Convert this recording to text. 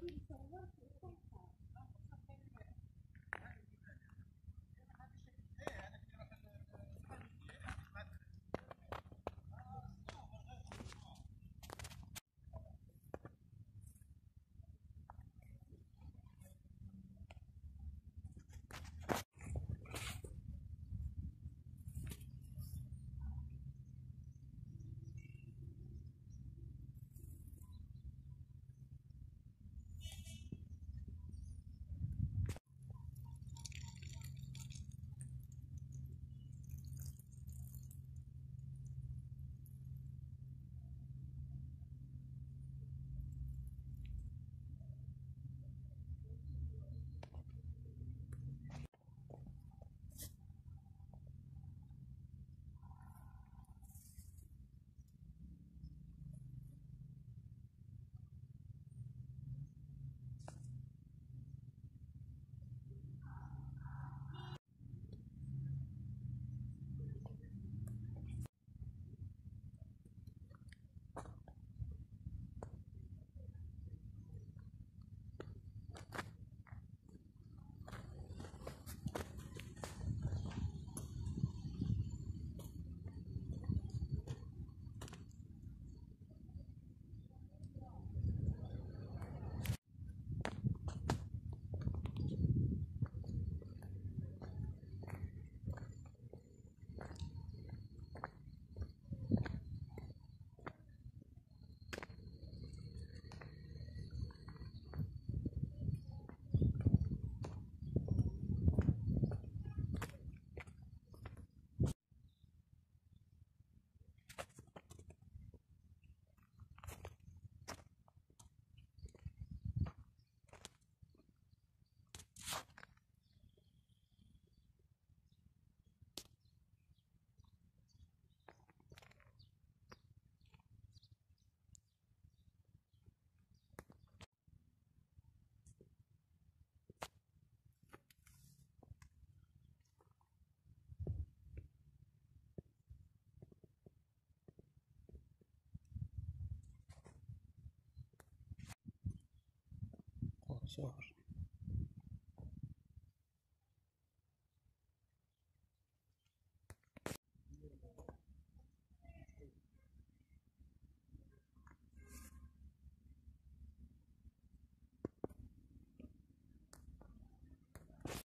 你什么？是